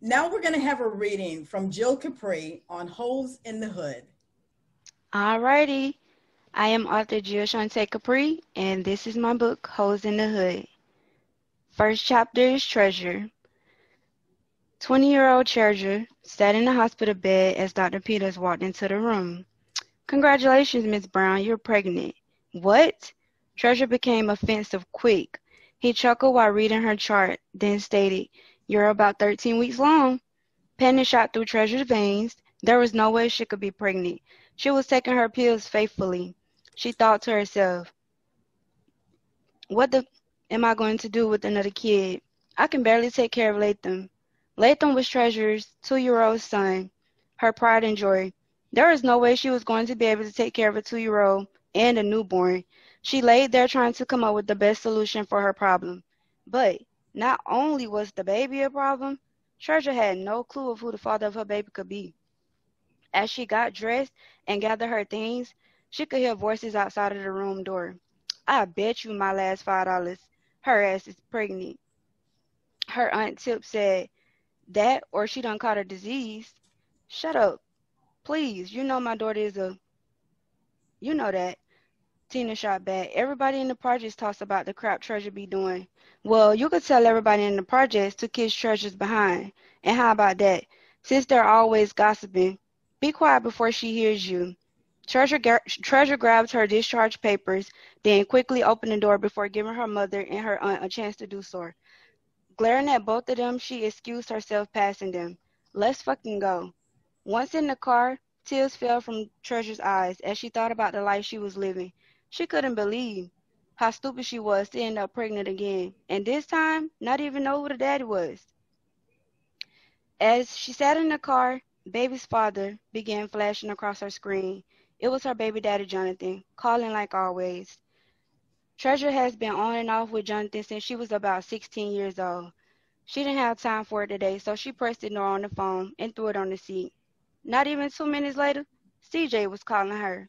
Now we're going to have a reading from Jill Kapri on Hoes in the Hood. Alrighty. I am author Jill Shawntaye Kapri, and this is my book, Hoes in the Hood. First chapter is Treasure. 20 year old Treasure sat in the hospital bed as Dr. Peters walked into the room. Congratulations, Miss Brown, you're pregnant. What? Treasure became offensive quick. He chuckled while reading her chart, then stated, You're about 13 weeks long. Penny shot through Treasure's veins. There was no way she could be pregnant. She was taking her pills faithfully. She thought to herself, What the am I going to do with another kid? I can barely take care of Latham. Latham was Treasure's two year old son, her pride and joy. There was no way she was going to be able to take care of a two year old and a newborn. She laid there trying to come up with the best solution for her problem. But not only was the baby a problem, Treasure had no clue of who the father of her baby could be. As she got dressed and gathered her things, she could hear voices outside of the room door. I bet you my last five dollars. Her ass is pregnant. Her aunt Tip said, That or she done caught a disease. Shut up. Please, you know my daughter is a you know that. Tina shot back. Everybody in the projects talks about the crap Treasure be doing. Well, you could tell everybody in the projects to kiss Treasure's behind. And how about that? Since they're always gossiping, be quiet before she hears you. Treasure, Treasure grabbed her discharge papers, then quickly opened the door before giving her mother and her aunt a chance to do so. Glaring at both of them, she excused herself passing them. Let's fucking go. Once in the car, tears fell from Treasure's eyes as she thought about the life she was living. She couldn't believe how stupid she was to end up pregnant again, and this time not even know who the daddy was. As she sat in the car, baby's father began flashing across her screen. It was her baby daddy, Jonathan, calling like always. Treasure has been on and off with Jonathan since she was about 16 years old. She didn't have time for it today, so she pressed ignore on the phone and threw it on the seat. Not even two minutes later, CJ was calling her.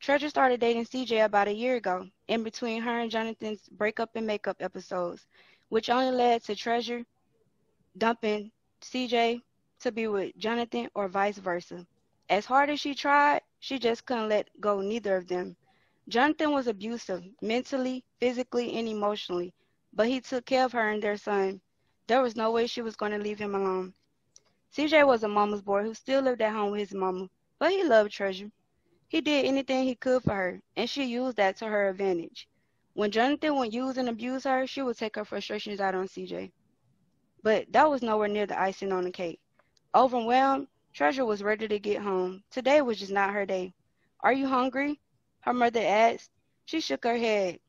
Treasure started dating CJ about a year ago, in between her and Jonathan's breakup and makeup episodes, which only led to Treasure dumping CJ to be with Jonathan or vice versa. As hard as she tried, she just couldn't let go neither of them. Jonathan was abusive, mentally, physically, and emotionally, but he took care of her and their son. There was no way she was going to leave him alone. CJ was a mama's boy who still lived at home with his mama, but he loved Treasure. He did anything he could for her, and she used that to her advantage. When Jonathan would use and abuse her, she would take her frustrations out on CJ. But that was nowhere near the icing on the cake. Overwhelmed, Treasure was ready to get home. Today was just not her day. Are you hungry? Her mother asked. She shook her head,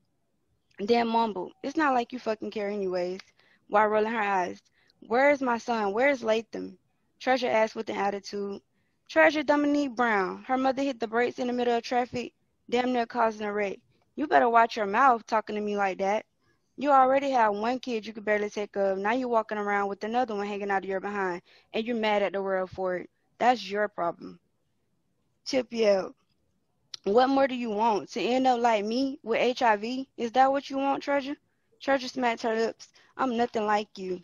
then mumbled, It's not like you fucking care anyways, while rolling her eyes. Where is my son? Where is Latham? Treasure asked with an attitude. Treasure Dominique Brown. Her mother hit the brakes in the middle of traffic, damn near causing a wreck. You better watch your mouth talking to me like that. You already have one kid you could barely take of. Now you're walking around with another one hanging out of your behind, and you're mad at the world for it. That's your problem. Tip yelled. What more do you want? To end up like me with HIV? Is that what you want, Treasure? Treasure smacked her lips. I'm nothing like you.